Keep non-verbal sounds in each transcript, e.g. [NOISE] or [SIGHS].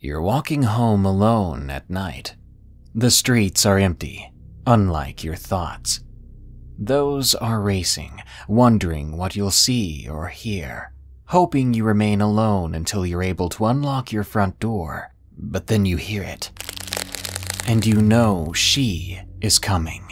You're walking home alone at night. The streets are empty, unlike your thoughts. Those are racing, wondering what you'll see or hear, hoping you remain alone until you're able to unlock your front door. But then you hear it, and you know she is coming.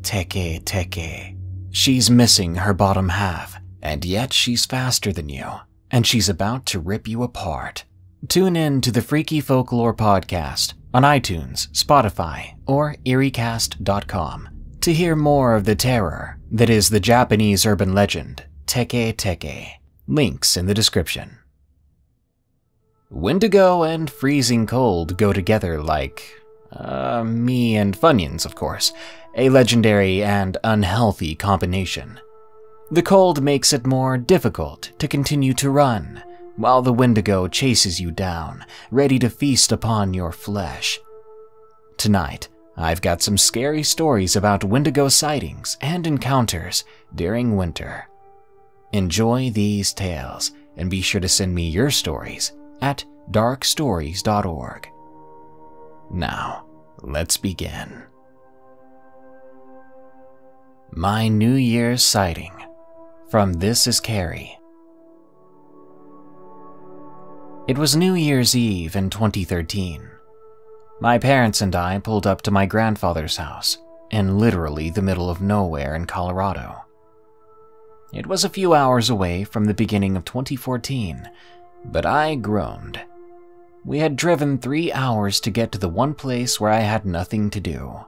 Teke Teke. She's missing her bottom half, and yet she's faster than you, and she's about to rip you apart. Tune in to the Freaky Folklore Podcast on iTunes, Spotify, or EerieCast.com to hear more of the terror that is the Japanese urban legend Teke Teke. Links in the description. Wendigo and freezing cold go together like. Uh, me and Funyuns, of course. A legendary and unhealthy combination. The cold makes it more difficult to continue to run, while the Wendigo chases you down, ready to feast upon your flesh. Tonight, I've got some scary stories about Wendigo sightings and encounters during winter. Enjoy these tales and be sure to send me your stories at darkstories.org. Now, let's begin. My New Year's sighting from This Is Scary. It was New Year's Eve in 2013. My parents and I pulled up to my grandfather's house in literally the middle of nowhere in Colorado. It was a few hours away from the beginning of 2014, but I groaned. We had driven three hours to get to the one place where I had nothing to do.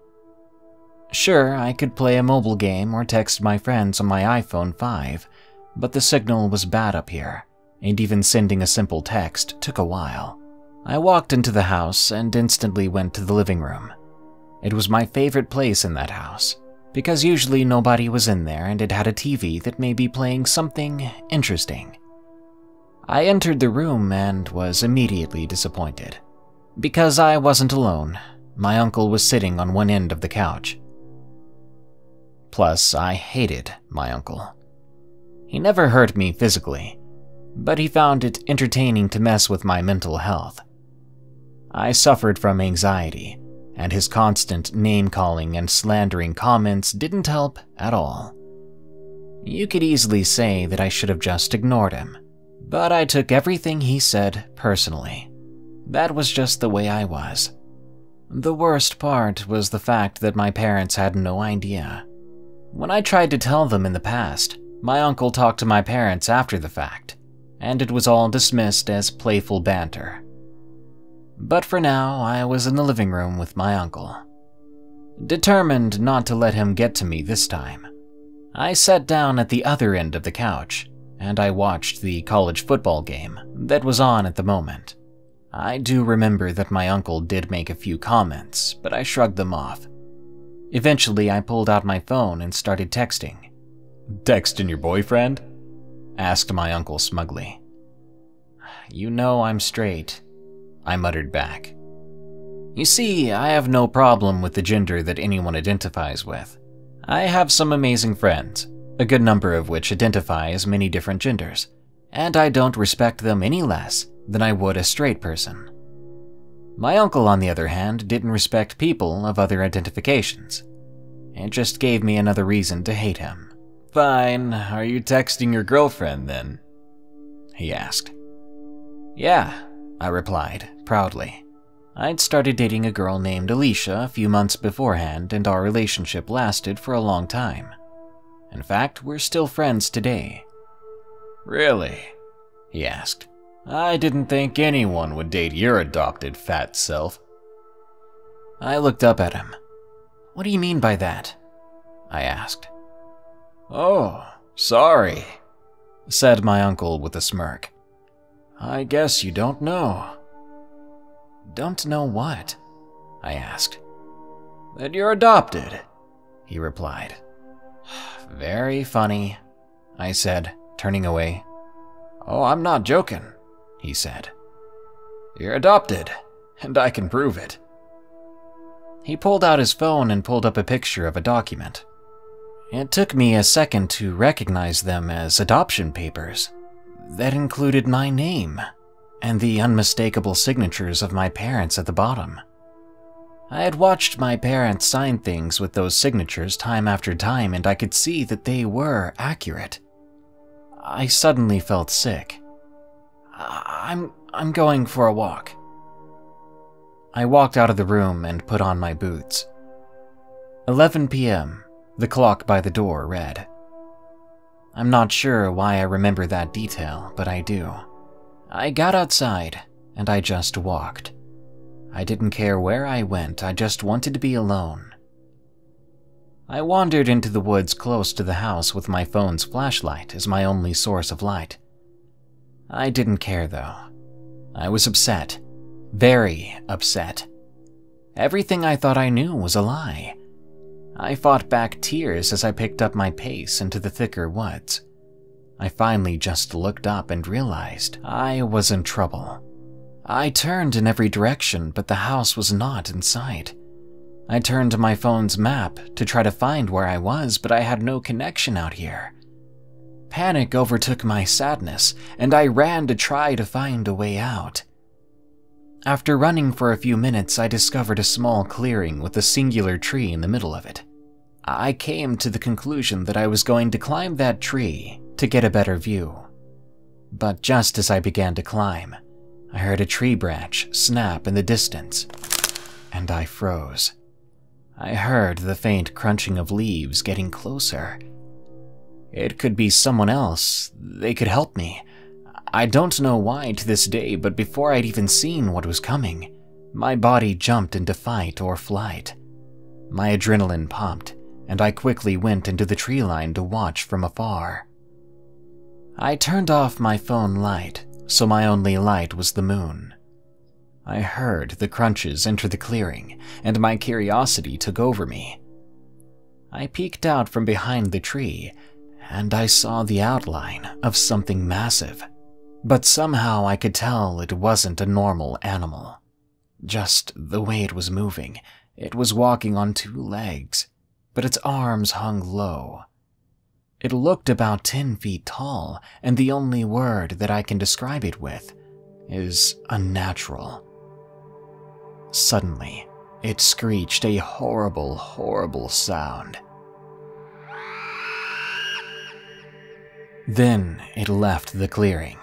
Sure, I could play a mobile game or text my friends on my iPhone 5, but the signal was bad up here, and even sending a simple text took a while. I walked into the house and instantly went to the living room. It was my favorite place in that house, because usually nobody was in there and it had a TV that may be playing something interesting. I entered the room and was immediately disappointed. Because I wasn't alone, my uncle was sitting on one end of the couch. Plus, I hated my uncle. He never hurt me physically, but he found it entertaining to mess with my mental health. I suffered from anxiety, and his constant name calling and slandering comments didn't help at all. You could easily say that I should have just ignored him, but I took everything he said personally. That was just the way I was. The worst part was the fact that my parents had no idea. When I tried to tell them in the past, my uncle talked to my parents after the fact, and it was all dismissed as playful banter. But for now, I was in the living room with my uncle. Determined not to let him get to me this time, I sat down at the other end of the couch and I watched the college football game that was on at the moment. I do remember that my uncle did make a few comments, but I shrugged them off. Eventually, I pulled out my phone and started texting. Texting your boyfriend? Asked my uncle smugly. You know I'm straight, I muttered back. You see, I have no problem with the gender that anyone identifies with. I have some amazing friends, a good number of which identify as many different genders, and I don't respect them any less than I would a straight person. My uncle, on the other hand, didn't respect people of other identifications. It just gave me another reason to hate him. Fine, are you texting your girlfriend then? He asked. Yeah, I replied, proudly. I'd started dating a girl named Alicia a few months beforehand, and our relationship lasted for a long time. In fact, we're still friends today. Really? He asked. I didn't think anyone would date your adopted fat self. I looked up at him. What do you mean by that? I asked. Oh, sorry, said my uncle with a smirk. I guess you don't know. Don't know what? I asked. That you're adopted, he replied. [SIGHS] Very funny, I said, turning away. Oh, I'm not joking, he said. You're adopted, and I can prove it. He pulled out his phone and pulled up a picture of a document. It took me a second to recognize them as adoption papers that included my name. and the unmistakable signatures of my parents at the bottom. I had watched my parents sign things with those signatures time after time, and I could see that they were accurate. I suddenly felt sick. I'm I'm going for a walk. I walked out of the room and put on my boots. 11 p.m. The clock by the door read. I'm not sure why I remember that detail, but I do. I got outside and I just walked. I didn't care where I went, I just wanted to be alone. I wandered into the woods close to the house with my phone's flashlight as my only source of light. I didn't care though. I was upset. Very upset. Everything I thought I knew was a lie. I fought back tears as I picked up my pace into the thicker woods. I finally just looked up and realized I was in trouble. I turned in every direction, but the house was not in sight. I turned to my phone's map to try to find where I was, but I had no connection out here. Panic overtook my sadness, and I ran to try to find a way out. After running for a few minutes, I discovered a small clearing with a singular tree in the middle of it. I came to the conclusion that I was going to climb that tree to get a better view. But just as I began to climb, I heard a tree branch snap in the distance, and I froze. I heard the faint crunching of leaves getting closer. It could be someone else. They could help me. I don't know why to this day, but before I'd even seen what was coming, my body jumped into fight or flight. My adrenaline pumped, and I quickly went into the tree line to watch from afar. I turned off my phone light, so my only light was the moon. I heard the crunches enter the clearing, and my curiosity took over me. I peeked out from behind the tree, and I saw the outline of something massive. But somehow I could tell it wasn't a normal animal. Just the way it was moving, it was walking on two legs, but its arms hung low, it looked about 10 feet tall, and the only word that I can describe it with is unnatural. Suddenly, it screeched a horrible, horrible sound. Then it left the clearing.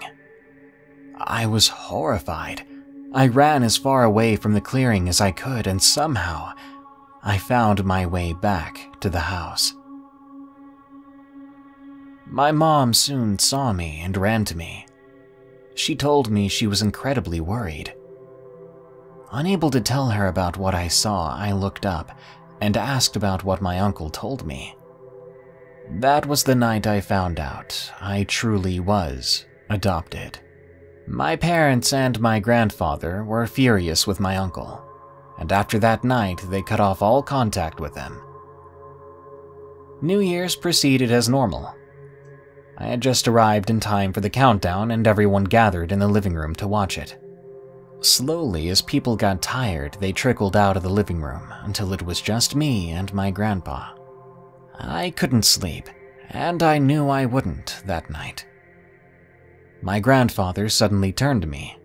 I was horrified. I ran as far away from the clearing as I could, and somehow I found my way back to the house. My mom soon saw me and ran to me. She told me she was incredibly worried. Unable to tell her about what I saw, I looked up and asked about what my uncle told me. That was the night I found out I truly was adopted. My parents and my grandfather were furious with my uncle, and after that night they cut off all contact with them. New Year's proceeded as normal. I had just arrived in time for the countdown, and everyone gathered in the living room to watch it. Slowly, as people got tired, they trickled out of the living room until it was just me and my grandpa. I couldn't sleep, and I knew I wouldn't that night. My grandfather suddenly turned to me.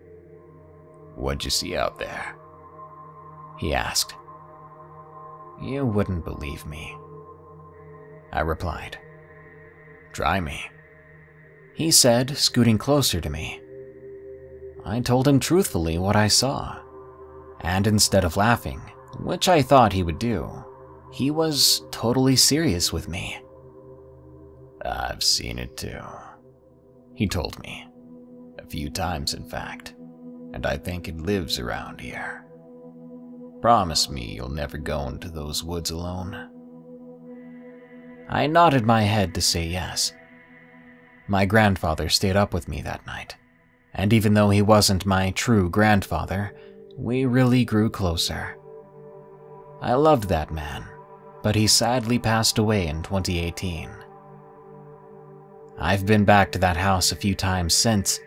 What'd you see out there? He asked. You wouldn't believe me. I replied. Try me he said, scooting closer to me. I told him truthfully what I saw, and instead of laughing, which I thought he would do, he was totally serious with me. I've seen it too, he told me. A few times, in fact, and I think it lives around here. Promise me you'll never go into those woods alone. I nodded my head to say yes, my grandfather stayed up with me that night, and even though he wasn't my true grandfather, we really grew closer. I loved that man, but he sadly passed away in 2018. I've been back to that house a few times since,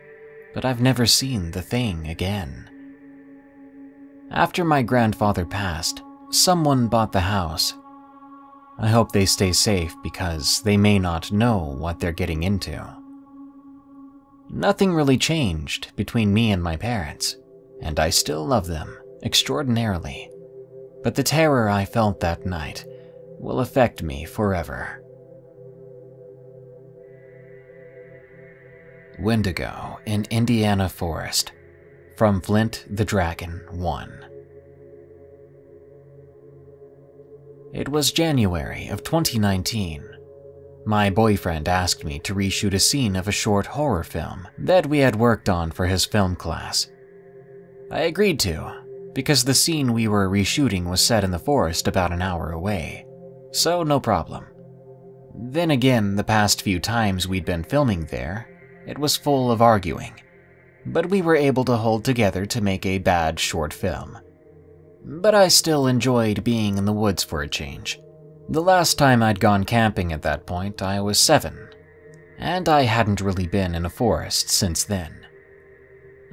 but I've never seen the thing again. After my grandfather passed, someone bought the house I hope they stay safe because they may not know what they're getting into. Nothing really changed between me and my parents, and I still love them extraordinarily. But the terror I felt that night will affect me forever. Wendigo in Indiana Forest from Flint the Dragon 1. It was January of 2019. My boyfriend asked me to reshoot a scene of a short horror film that we had worked on for his film class. I agreed to, because the scene we were reshooting was set in the forest about an hour away, so no problem. Then again, the past few times we'd been filming there, it was full of arguing, but we were able to hold together to make a bad short film. But I still enjoyed being in the woods for a change. The last time I'd gone camping at that point, I was seven, and I hadn't really been in a forest since then.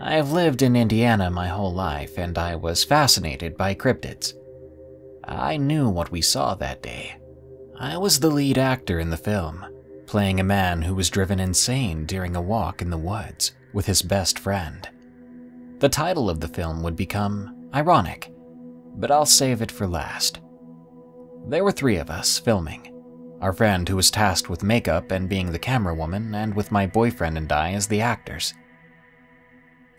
I've lived in Indiana my whole life, and I was fascinated by cryptids. I knew what we saw that day. I was the lead actor in the film, playing a man who was driven insane during a walk in the woods with his best friend. The title of the film would become ironic, but I'll save it for last. There were three of us filming our friend who was tasked with makeup and being the camera woman, and with my boyfriend and I as the actors.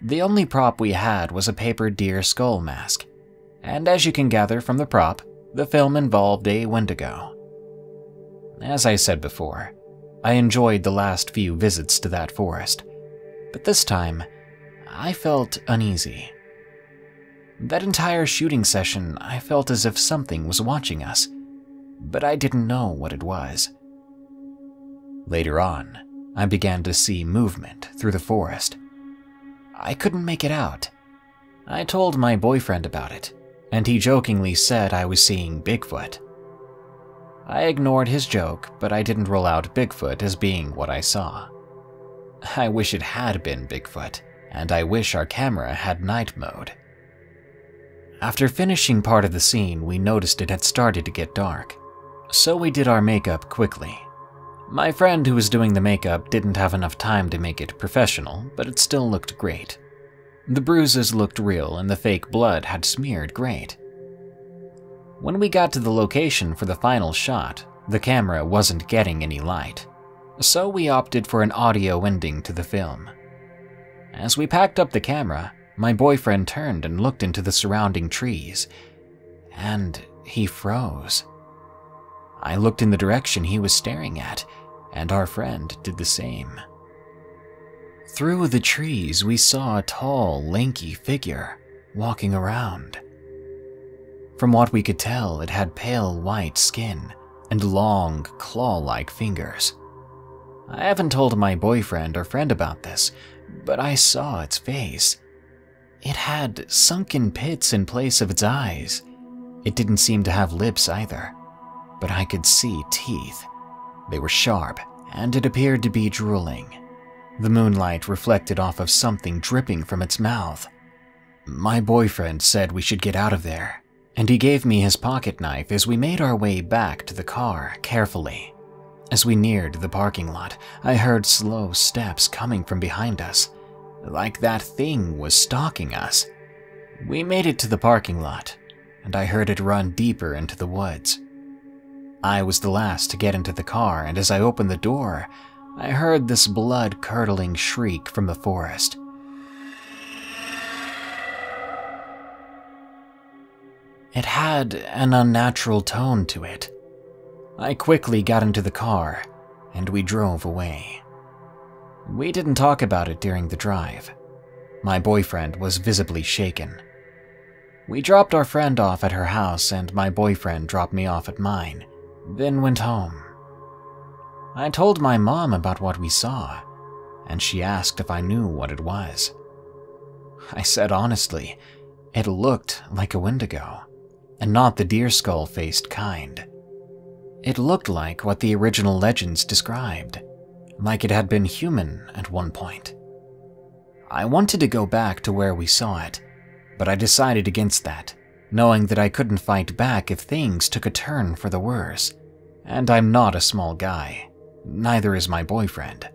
The only prop we had was a paper deer skull mask, and as you can gather from the prop, the film involved a wendigo. As I said before, I enjoyed the last few visits to that forest, but this time, I felt uneasy. That entire shooting session, I felt as if something was watching us, but I didn't know what it was. Later on, I began to see movement through the forest. I couldn't make it out. I told my boyfriend about it, and he jokingly said I was seeing Bigfoot. I ignored his joke, but I didn't rule out Bigfoot as being what I saw. I wish it had been Bigfoot, and I wish our camera had night mode. After finishing part of the scene, we noticed it had started to get dark, so we did our makeup quickly. My friend who was doing the makeup didn't have enough time to make it professional, but it still looked great. The bruises looked real and the fake blood had smeared great. When we got to the location for the final shot, the camera wasn't getting any light, so we opted for an audio ending to the film. As we packed up the camera, my boyfriend turned and looked into the surrounding trees, and he froze. I looked in the direction he was staring at, and our friend did the same. Through the trees, we saw a tall, lanky figure walking around. From what we could tell, it had pale white skin and long, claw like fingers. I haven't told my boyfriend or friend about this, but I saw its face. It had sunken pits in place of its eyes. It didn't seem to have lips either, but I could see teeth. They were sharp, and it appeared to be drooling. The moonlight reflected off of something dripping from its mouth. My boyfriend said we should get out of there, and he gave me his pocket knife as we made our way back to the car carefully. As we neared the parking lot, I heard slow steps coming from behind us, like that thing was stalking us. We made it to the parking lot, and I heard it run deeper into the woods. I was the last to get into the car, and as I opened the door, I heard this blood curdling shriek from the forest. It had an unnatural tone to it. I quickly got into the car, and we drove away. We didn't talk about it during the drive. My boyfriend was visibly shaken. We dropped our friend off at her house, and my boyfriend dropped me off at mine, then went home. I told my mom about what we saw, and she asked if I knew what it was. I said honestly, it looked like a wendigo and not the deer skull faced kind. It looked like what the original legends described, like it had been human at one point. I wanted to go back to where we saw it, but I decided against that, knowing that I couldn't fight back if things took a turn for the worse. And I'm not a small guy, neither is my boyfriend.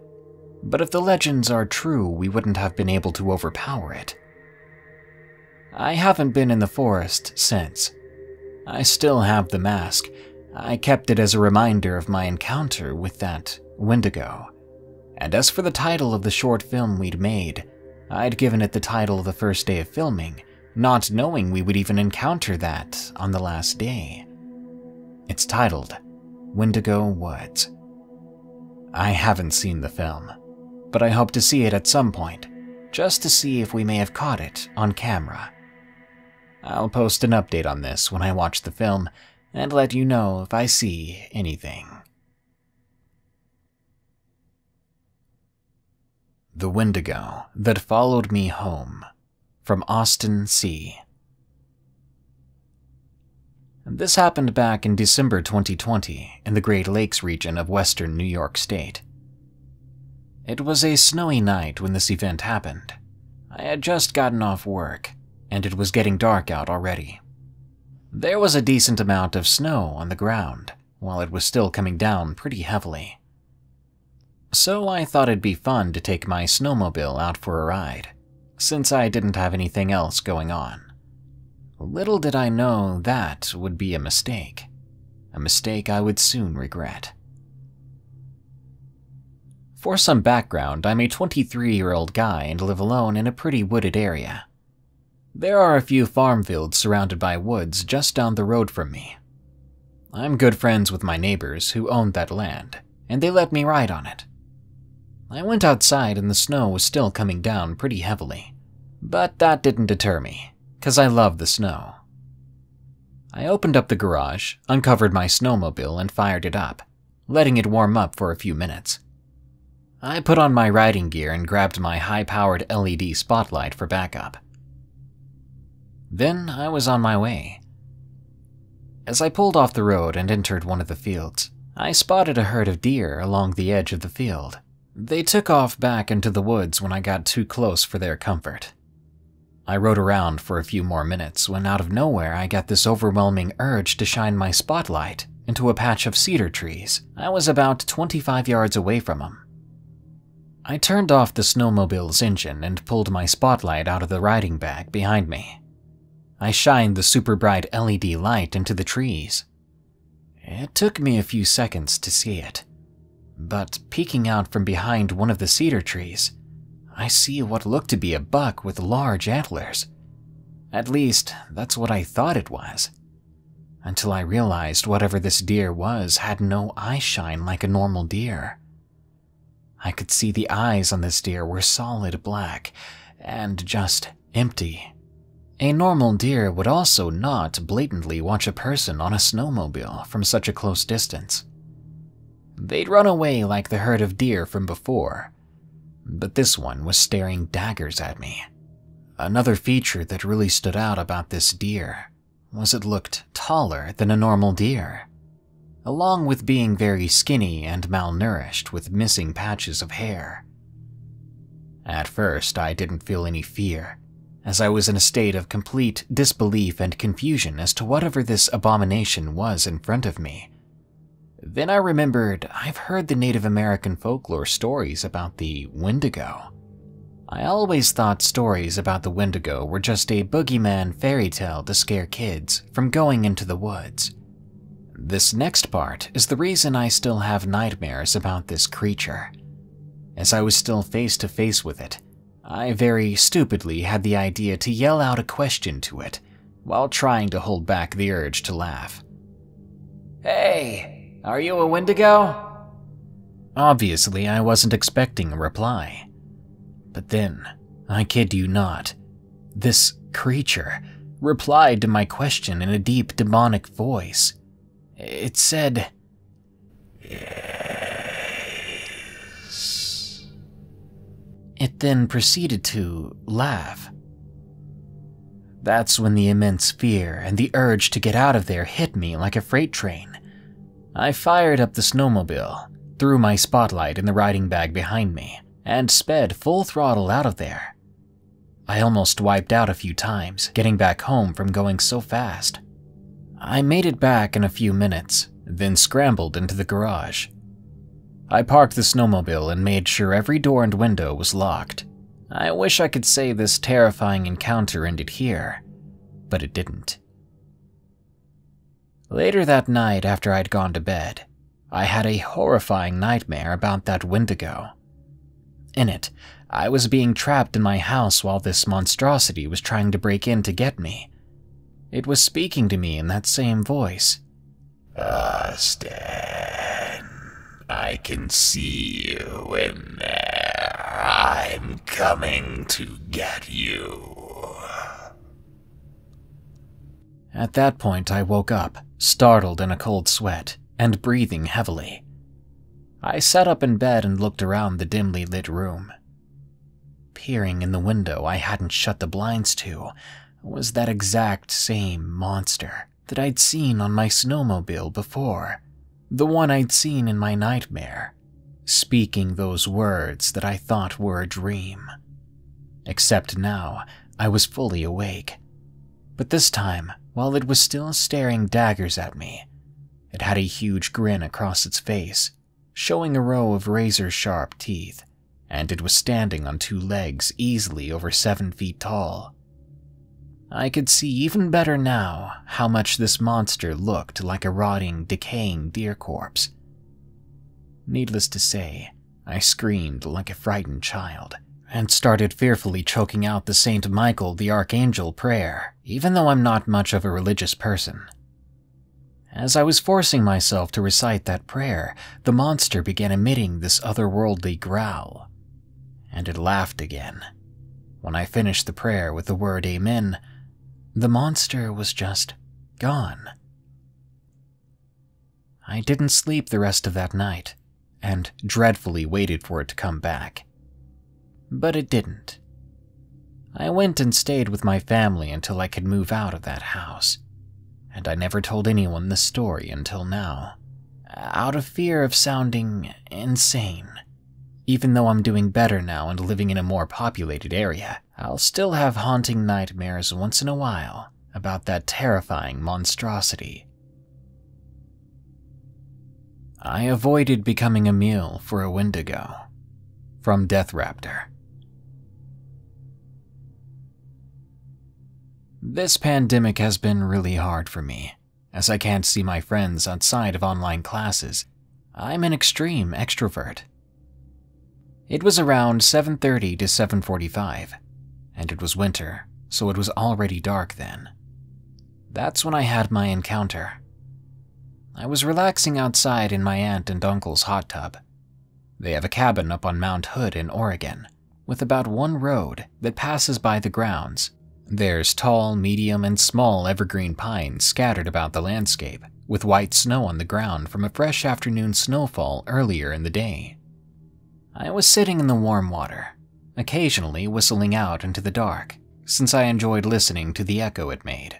but if the legends are true, we wouldn't have been able to overpower it. I haven't been in the forest since. I still have the mask. I kept it as a reminder of my encounter with that Wendigo. And as for the title of the short film we'd made, I'd given it the title of the first day of filming, not knowing we would even encounter that on the last day. It's titled Wendigo Woods. I haven't seen the film, but I hope to see it at some point, just to see if we may have caught it on camera. I'll post an update on this when I watch the film and let you know if I see anything. The Wendigo That Followed Me Home from Austin C. This happened back in December 2020 in the Great Lakes region of western New York State. It was a snowy night when this event happened. I had just gotten off work, and it was getting dark out already. There was a decent amount of snow on the ground, while it was still coming down pretty heavily. So I thought it'd be fun to take my snowmobile out for a ride, since I didn't have anything else going on. Little did I know that would be a mistake. A mistake I would soon regret. For some background, I'm a 23 year old guy and live alone in a pretty wooded area. There are a few farm fields surrounded by woods just down the road from me. I'm good friends with my neighbors who owned that land, and they let me ride on it. I went outside and the snow was still coming down pretty heavily, but that didn't deter me because I love the snow. I opened up the garage, uncovered my snowmobile, and fired it up, letting it warm up for a few minutes. I put on my riding gear and grabbed my high powered LED spotlight for backup. Then I was on my way. As I pulled off the road and entered one of the fields, I spotted a herd of deer along the edge of the field. They took off back into the woods when I got too close for their comfort. I rode around for a few more minutes when out of nowhere I got this overwhelming urge to shine my spotlight into a patch of cedar trees. I was about 25 yards away from them. I turned off the snowmobile's engine and pulled my spotlight out of the riding bag behind me. I shined the super bright LED light into the trees. It took me a few seconds to see it, but peeking out from behind one of the cedar trees, I see what looked to be a buck with large antlers. At least, that's what I thought it was. Until I realized whatever this deer was had no eye shine like a normal deer. I could see the eyes on this deer were solid black and just empty. A normal deer would also not blatantly watch a person on a snowmobile from such a close distance. They'd run away like the herd of deer from before, but this one was staring daggers at me. Another feature that really stood out about this deer was it looked taller than a normal deer, along with being very skinny and malnourished with missing patches of hair. At first, I didn't feel any fear, as I was in a state of complete disbelief and confusion as to whatever this abomination was in front of me then I remembered I've heard the Native American folklore stories about the Wendigo. I always thought stories about the Wendigo were just a boogeyman fairy tale to scare kids from going into the woods. This next part is the reason I still have nightmares about this creature. As I was still face to face with it, I very stupidly had the idea to yell out a question to it while trying to hold back the urge to laugh. Hey, are you a Wendigo? Obviously, I wasn't expecting a reply. But then, I kid you not, this creature replied to my question in a deep demonic voice. It said, Yes. It then proceeded to laugh. That's when the immense fear and the urge to get out of there hit me like a freight train. I fired up the snowmobile, threw my spotlight in the riding bag behind me, and sped full throttle out of there. I almost wiped out a few times, getting back home from going so fast. I made it back in a few minutes, then scrambled into the garage. I parked the snowmobile and made sure every door and window was locked. I wish I could say this terrifying encounter ended here, but it didn't. Later that night, after I'd gone to bed, I had a horrifying nightmare about that Wendigo. In it, I was being trapped in my house while this monstrosity was trying to break in to get me. It was speaking to me in that same voice. Uh, Austin, I can see you in there. I'm coming to get you. At that point, I woke up, startled in a cold sweat, and breathing heavily. I sat up in bed and looked around the dimly lit room. Peering in the window I hadn't shut the blinds to was that exact same monster that I'd seen on my snowmobile before, the one I'd seen in my nightmare, speaking those words that I thought were a dream. Except now, I was fully awake. But this time, while it was still staring daggers at me. It had a huge grin across its face, showing a row of razor sharp teeth, and it was standing on two legs easily over seven feet tall. I could see even better now how much this monster looked like a rotting, decaying deer corpse. Needless to say, I screamed like a frightened child and started fearfully choking out the Saint Michael the Archangel prayer, even though I'm not much of a religious person. As I was forcing myself to recite that prayer, the monster began emitting this otherworldly growl. And it laughed again. When I finished the prayer with the word Amen, the monster was just gone. I didn't sleep the rest of that night, and dreadfully waited for it to come back but it didn't. I went and stayed with my family until I could move out of that house, and I never told anyone the story until now, out of fear of sounding insane. Even though I'm doing better now and living in a more populated area, I'll still have haunting nightmares once in a while about that terrifying monstrosity. I avoided becoming a mule for a Wendigo. From Death Raptor. This pandemic has been really hard for me, as I can't see my friends outside of online classes. I'm an extreme extrovert. It was around 7:30 to 7:45, and it was winter, so it was already dark then. That's when I had my encounter. I was relaxing outside in my aunt and uncle's hot tub. They have a cabin up on Mount Hood in Oregon, with about one road that passes by the grounds there's tall, medium, and small evergreen pines scattered about the landscape, with white snow on the ground from a fresh afternoon snowfall earlier in the day. I was sitting in the warm water, occasionally whistling out into the dark, since I enjoyed listening to the echo it made.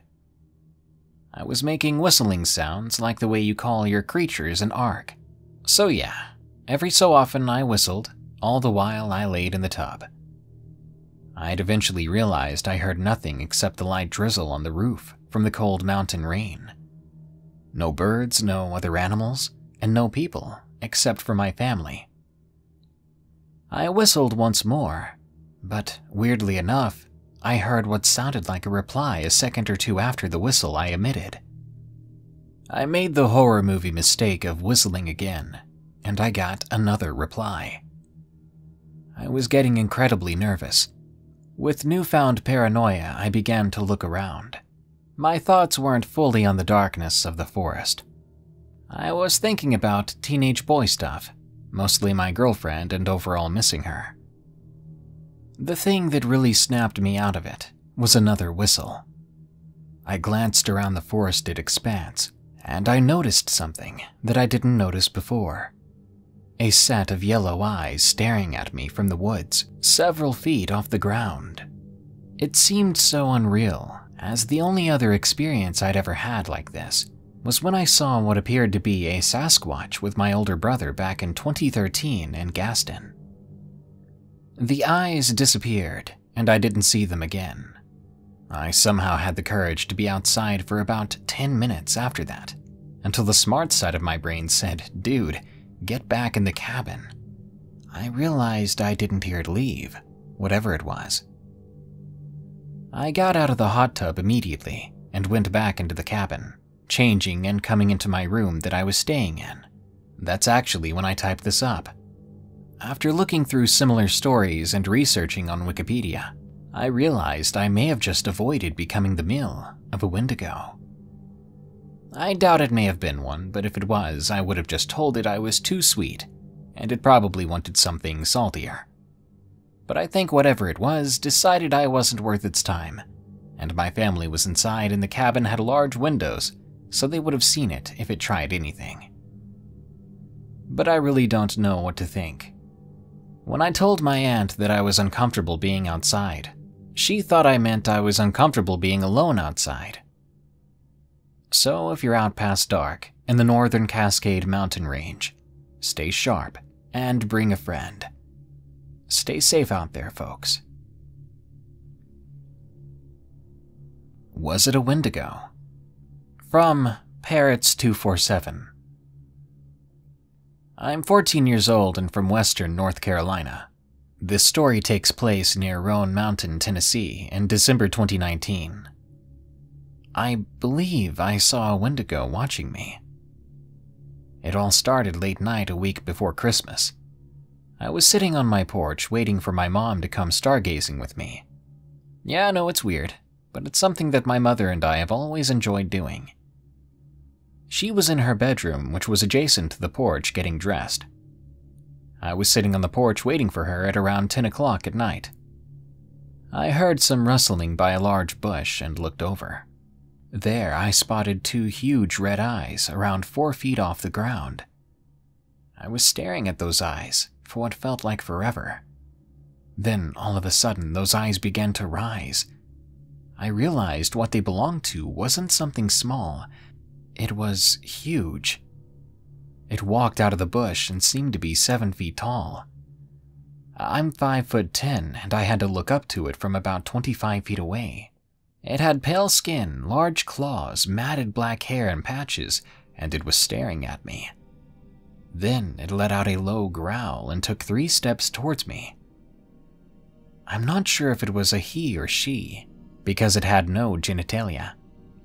I was making whistling sounds like the way you call your creatures an ark. So yeah, every so often I whistled, all the while I laid in the tub. I'd eventually realized I heard nothing except the light drizzle on the roof from the cold mountain rain. No birds, no other animals, and no people, except for my family. I whistled once more, but weirdly enough, I heard what sounded like a reply a second or two after the whistle I emitted. I made the horror movie mistake of whistling again, and I got another reply. I was getting incredibly nervous, with newfound paranoia, I began to look around. My thoughts weren't fully on the darkness of the forest. I was thinking about teenage boy stuff, mostly my girlfriend and overall missing her. The thing that really snapped me out of it was another whistle. I glanced around the forested expanse, and I noticed something that I didn't notice before a set of yellow eyes staring at me from the woods, several feet off the ground. It seemed so unreal, as the only other experience I'd ever had like this was when I saw what appeared to be a Sasquatch with my older brother back in 2013 in Gaston. The eyes disappeared, and I didn't see them again. I somehow had the courage to be outside for about 10 minutes after that, until the smart side of my brain said, dude, get back in the cabin, I realized I didn't hear it leave, whatever it was. I got out of the hot tub immediately and went back into the cabin, changing and coming into my room that I was staying in. That's actually when I typed this up. After looking through similar stories and researching on Wikipedia, I realized I may have just avoided becoming the meal of a Wendigo. I doubt it may have been one, but if it was, I would have just told it I was too sweet, and it probably wanted something saltier. But I think whatever it was decided I wasn't worth its time, and my family was inside and the cabin had large windows, so they would have seen it if it tried anything. But I really don't know what to think. When I told my aunt that I was uncomfortable being outside, she thought I meant I was uncomfortable being alone outside. So if you're out past dark in the northern Cascade mountain range, stay sharp and bring a friend. Stay safe out there, folks. Was it a Wendigo? From Parrots247. I'm 14 years old and from western North Carolina. This story takes place near Roan Mountain, Tennessee in December 2019. I believe I saw a Wendigo watching me. It all started late night a week before Christmas. I was sitting on my porch waiting for my mom to come stargazing with me. Yeah, I know it's weird, but it's something that my mother and I have always enjoyed doing. She was in her bedroom, which was adjacent to the porch, getting dressed. I was sitting on the porch waiting for her at around 10 o'clock at night. I heard some rustling by a large bush and looked over. There, I spotted two huge red eyes around four feet off the ground. I was staring at those eyes for what felt like forever. Then, all of a sudden, those eyes began to rise. I realized what they belonged to wasn't something small, it was huge. It walked out of the bush and seemed to be seven feet tall. I'm five foot ten, and I had to look up to it from about 25 feet away. It had pale skin, large claws, matted black hair and patches, and it was staring at me. Then it let out a low growl and took three steps towards me. I'm not sure if it was a he or she, because it had no genitalia,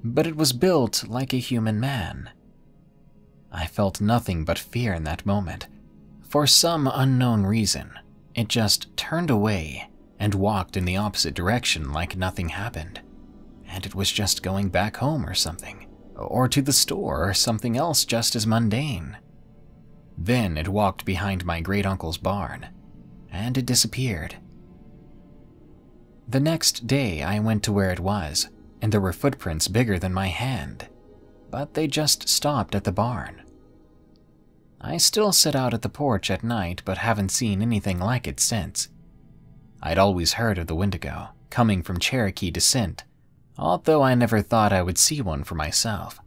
but it was built like a human man. I felt nothing but fear in that moment. For some unknown reason, it just turned away and walked in the opposite direction like nothing happened. And it was just going back home or something, or to the store or something else just as mundane. Then it walked behind my great uncle's barn, and it disappeared. The next day, I went to where it was, and there were footprints bigger than my hand, but they just stopped at the barn. I still sit out at the porch at night, but haven't seen anything like it since. I'd always heard of the Wendigo, coming from Cherokee descent, although I never thought I would see one for myself.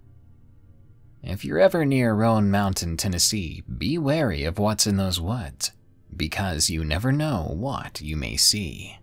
If you're ever near Roan Mountain, Tennessee, be wary of what's in those woods, because you never know what you may see.